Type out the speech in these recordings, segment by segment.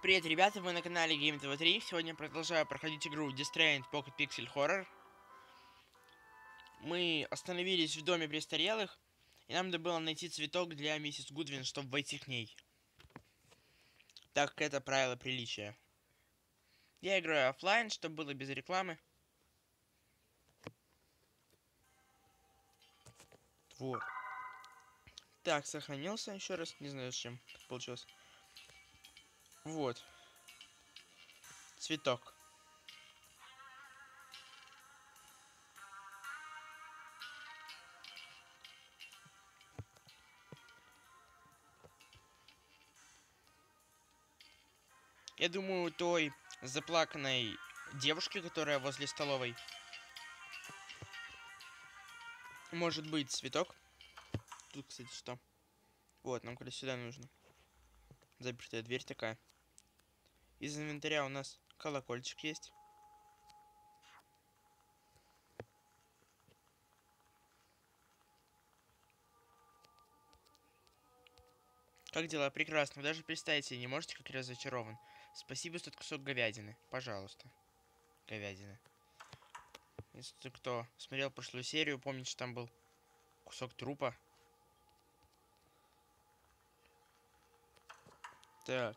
Привет, ребята, вы на канале Game TV 3. Сегодня продолжаю проходить игру Distraint Pocket Pixel Horror. Мы остановились в доме престарелых, и нам надо было найти цветок для миссис Гудвин, чтобы войти к ней. Так как это правило приличия. Я играю оффлайн, чтобы было без рекламы. Вот. Так, сохранился еще раз. Не знаю, с чем получилось. Вот. Цветок. Я думаю, той заплаканной девушке, которая возле столовой. Может быть, цветок. Тут, кстати, что? Вот, нам куда сюда нужно. Запертая дверь такая. Из инвентаря у нас колокольчик есть. Как дела? Прекрасно. Даже представить себе не можете, как я разочарован. Спасибо за тот кусок говядины. Пожалуйста. Говядины. Если кто смотрел прошлую серию, помните, что там был кусок трупа. Так.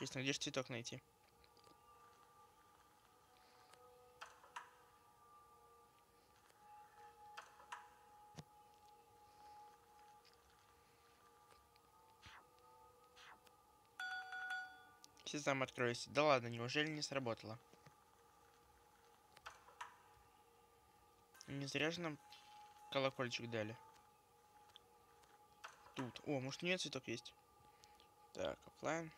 Интересно, где же цветок найти? Все сам откроюсь. Да ладно, неужели не сработало? Не зря же нам колокольчик дали. Тут. О, может у нее цветок есть? Так, оффлайн.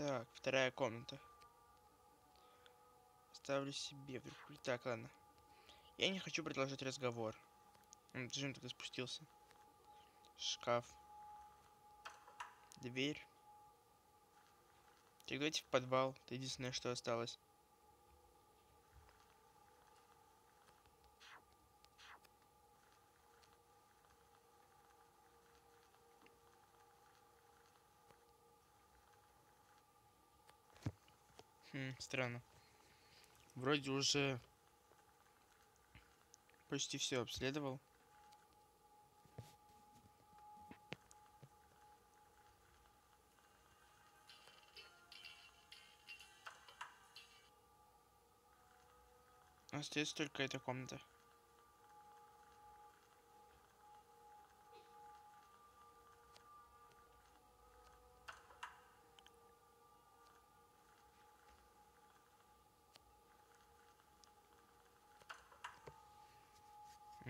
Так, вторая комната. Ставлю себе. Так, ладно. Я не хочу продолжать разговор. Зачем тогда спустился? Шкаф. Дверь. Так, давайте в подвал. Это единственное, что осталось. Хм, странно. Вроде уже почти все обследовал. Остается только эта комната.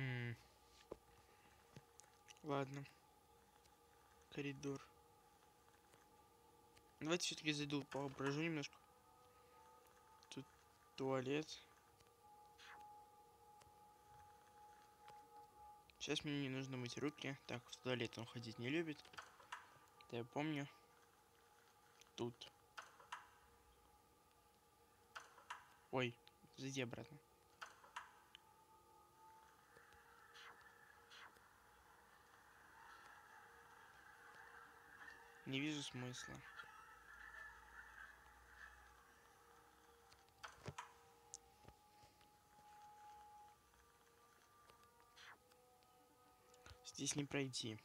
М. Ладно. Коридор. Давайте все-таки зайду, поображу немножко. Тут туалет. Сейчас мне не нужно мыть руки. Так, в туалет он ходить не любит. Это я помню. Тут. Ой, зайди обратно. Не вижу смысла. Здесь не пройти.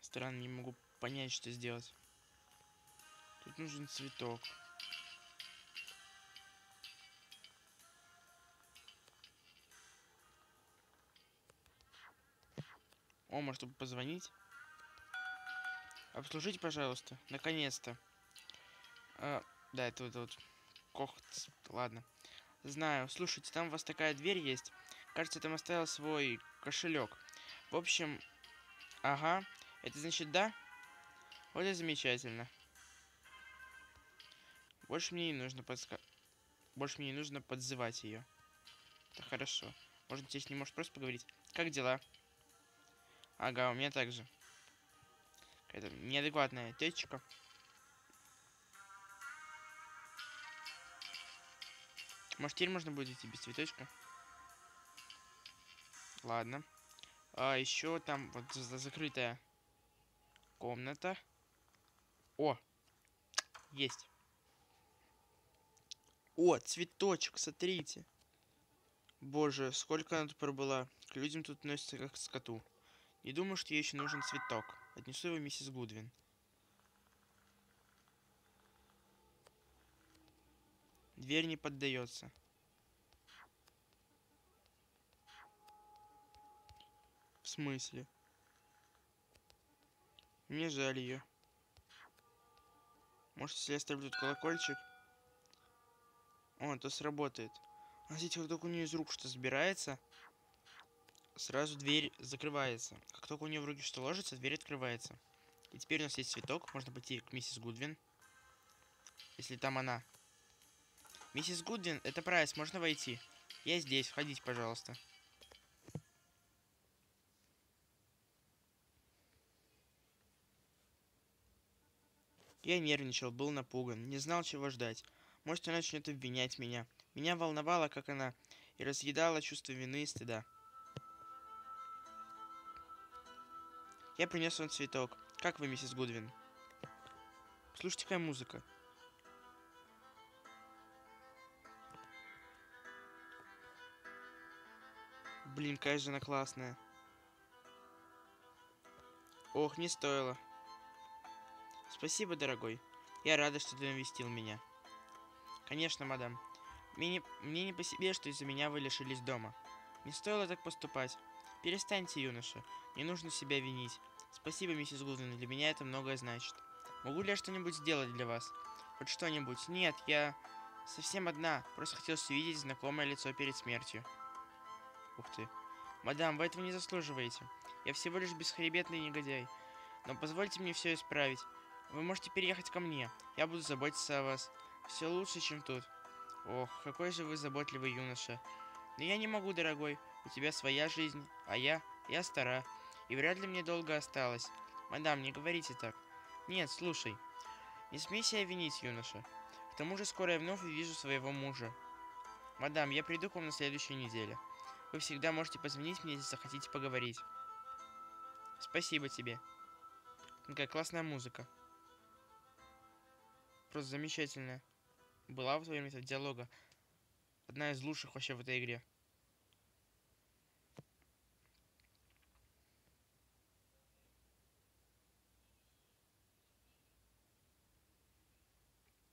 Странно, не могу понять, что сделать. Тут нужен цветок. О, может, чтобы позвонить? Обслужите, пожалуйста. Наконец-то. А, да, это вот, вот. Кох, ладно. Знаю. Слушайте, там у вас такая дверь есть. Кажется, там оставил свой кошелек. В общем, ага. Это значит да? Вот и замечательно. Больше мне не нужно подска... Больше мне не нужно подзывать ее. Это хорошо. Может, здесь не можешь просто поговорить? Как дела? Ага, у меня также. Это неадекватная течка. Может, теперь можно будет идти без цветочка? Ладно. А еще там вот за закрытая комната. О! Есть. О, цветочек, смотрите. Боже, сколько она тут пробыла. К людям тут носится, как к скоту. Не думаю, что ей еще нужен цветок. Отнесу его миссис Гудвин. Дверь не поддается. В смысле? Мне жаль ее. Может, если я оставлю тут колокольчик? О, то сработает. А видите, как только у нее из рук что забирается, сразу дверь закрывается. Как только у нее в руки что ложится, дверь открывается. И теперь у нас есть цветок. Можно пойти к миссис Гудвин. Если там она. Миссис Гудвин, это Прайс, можно войти? Я здесь, входите, пожалуйста. Я нервничал, был напуган, не знал, чего ждать. Может, она начнет обвинять меня. Меня волновало, как она, и разъедала чувство вины и стыда. Я принес вам цветок. Как вы, миссис Гудвин? Слушайте, какая музыка. Блин, какая же она классная. Ох, не стоило. Спасибо, дорогой. Я рада, что ты навестил меня. Конечно, мадам. Мне не, мне не по себе, что из-за меня вы лишились дома. Не стоило так поступать. Перестаньте, юноша. Не нужно себя винить. Спасибо, миссис Гудвин, для меня это многое значит. Могу ли я что-нибудь сделать для вас? Хоть что-нибудь? Нет, я совсем одна. Просто хотелось увидеть знакомое лицо перед смертью. Ух ты. Мадам, вы этого не заслуживаете. Я всего лишь бесхребетный негодяй. Но позвольте мне все исправить. Вы можете переехать ко мне. Я буду заботиться о вас. Все лучше, чем тут. Ох, какой же вы заботливый юноша. Но я не могу, дорогой. У тебя своя жизнь, а я... Я стара. И вряд ли мне долго осталось. Мадам, не говорите так. Нет, слушай. Не смей себя винить, юноша. К тому же скоро я вновь увижу своего мужа. Мадам, я приду к вам на следующей неделе. Вы всегда можете позвонить мне, если захотите поговорить. Спасибо тебе. Какая классная музыка. Просто замечательная. Была в твоем метод диалога. Одна из лучших вообще в этой игре.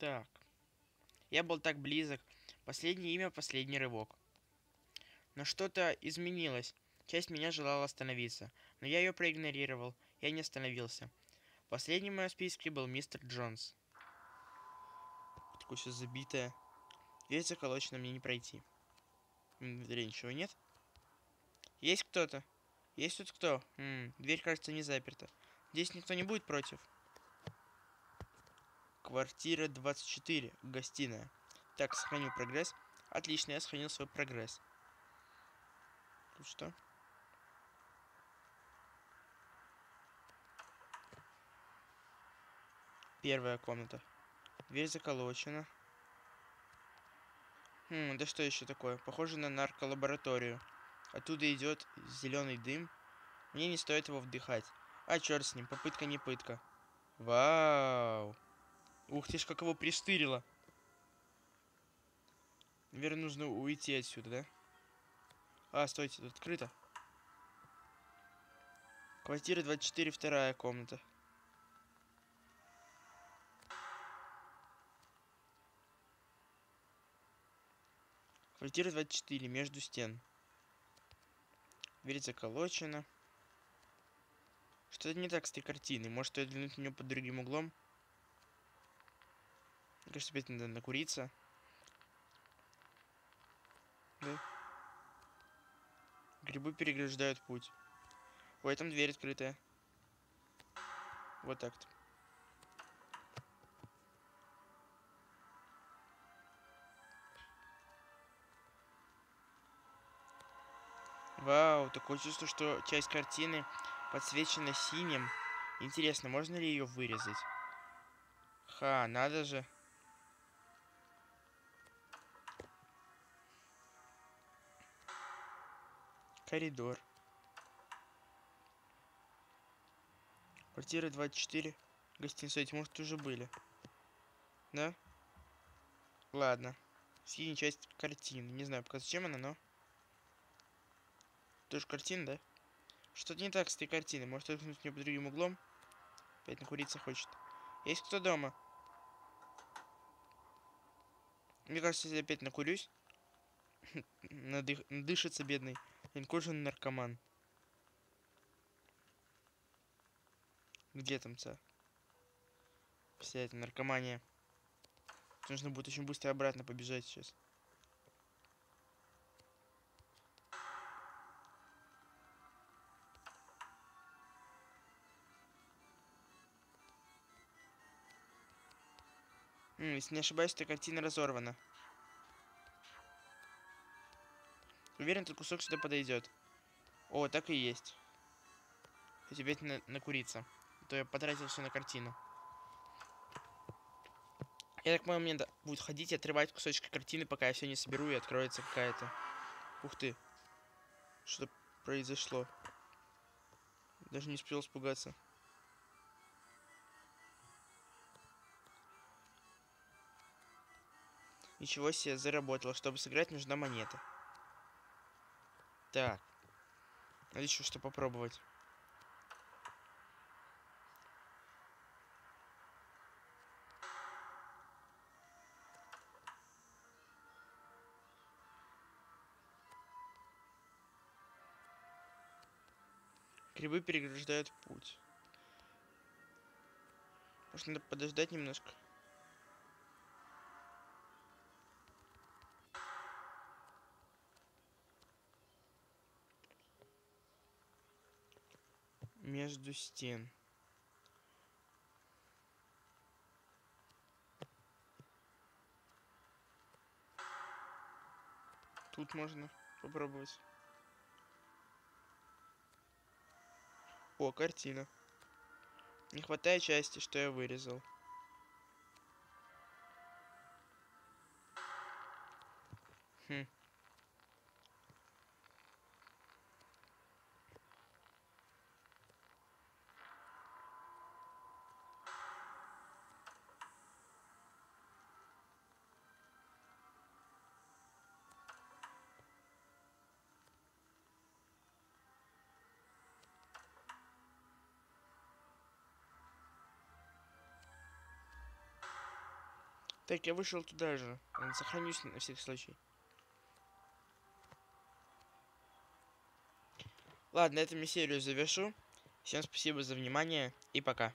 Так. Я был так близок. Последнее имя, последний рывок. Но что-то изменилось. Часть меня желала остановиться, но я ее проигнорировал. Я не остановился. Последним в моем списке был мистер Джонс. Такое все забитое. Дверь заколочена, мне не пройти. Внутри ничего нет. Есть кто-то? Есть тут кто? М -м, дверь, кажется, не заперта. Здесь никто не будет против. Квартира 24, гостиная. Так, сохраню прогресс. Отлично, я сохранил свой прогресс. Тут что? Первая комната. Дверь заколочена. Хм, да что еще такое? Похоже на нарколабораторию. Оттуда идет зеленый дым. Мне не стоит его вдыхать. А, черт с ним, попытка не пытка. Вау! Ух ты ж, как его пристырило. Наверное, нужно уйти отсюда, да? А, стойте, тут открыто. Квартира 24, вторая комната. Квартира 24, между стен. Дверь заколочена. Что-то не так с этой картиной. Может, стоит взглянуть на нее под другим углом? Мне кажется, опять надо накуриться. Да. Грибы переграждают путь. Ой, там дверь открытая. Вот так-то. Вау, такое чувство, что часть картины подсвечена синим. Интересно, можно ли ее вырезать? Ха, надо же. Коридор. Квартира 24. Гостиница, эти, может, уже были. Да? Ладно. Синяя часть картины. Не знаю, пока зачем она, но... Тоже картина, да? Что-то не так с этой картиной. Может, ткнуть мне под другим углом? Опять накуриться хочет. Есть кто дома? Мне кажется, если опять накурюсь, надых... надышится бедный. Инкожен наркоман. Где там ца? Вся эта наркомания. Нужно будет очень быстро обратно побежать сейчас. если не ошибаюсь, эта картина разорвана. Уверен, этот кусок сюда подойдет. О, так и есть. Хоть опять на накуриться. А то я потратил все на картину. Я так понимаю, мне будет ходить и отрывать кусочки картины, пока я все не соберу и откроется какая-то. Ух ты. Что произошло? Даже не успел испугаться. Ничего себе, заработало. Чтобы сыграть, нужна монета. Так. Надо еще что попробовать. Грибы переграждают путь. Может, надо подождать немножко. Между стен. Тут можно попробовать. О, картина. Не хватает части, что я вырезал. Хм. Так, я вышел туда же. Сохранюсь на всякий случай. Ладно, я серию завершу. Всем спасибо за внимание и пока.